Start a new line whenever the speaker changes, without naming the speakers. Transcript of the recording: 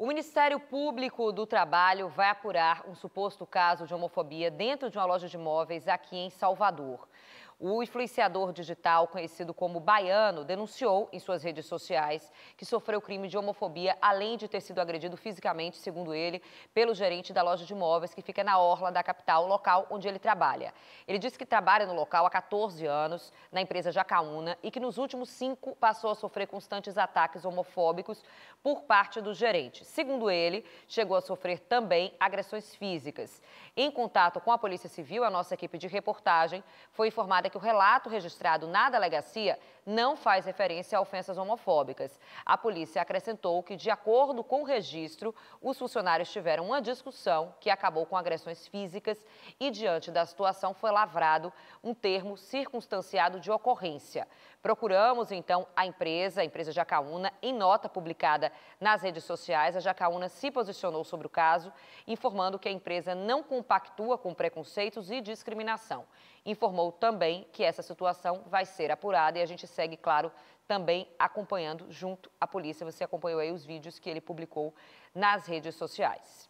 O Ministério Público do Trabalho vai apurar um suposto caso de homofobia dentro de uma loja de imóveis aqui em Salvador. O influenciador digital, conhecido como Baiano, denunciou em suas redes sociais que sofreu crime de homofobia, além de ter sido agredido fisicamente, segundo ele, pelo gerente da loja de imóveis que fica na orla da capital, local onde ele trabalha. Ele disse que trabalha no local há 14 anos, na empresa Jacaúna, e que nos últimos cinco passou a sofrer constantes ataques homofóbicos por parte do gerente. Segundo ele, chegou a sofrer também agressões físicas. Em contato com a Polícia Civil, a nossa equipe de reportagem foi informada que o relato registrado na delegacia não faz referência a ofensas homofóbicas. A polícia acrescentou que, de acordo com o registro, os funcionários tiveram uma discussão que acabou com agressões físicas e, diante da situação, foi lavrado um termo circunstanciado de ocorrência. Procuramos, então, a empresa, a empresa Jacaúna, em nota publicada nas redes sociais. A Jacaúna se posicionou sobre o caso, informando que a empresa não compactua com preconceitos e discriminação. Informou também que essa situação vai ser apurada e a gente segue, claro, também acompanhando junto à polícia. Você acompanhou aí os vídeos que ele publicou nas redes sociais.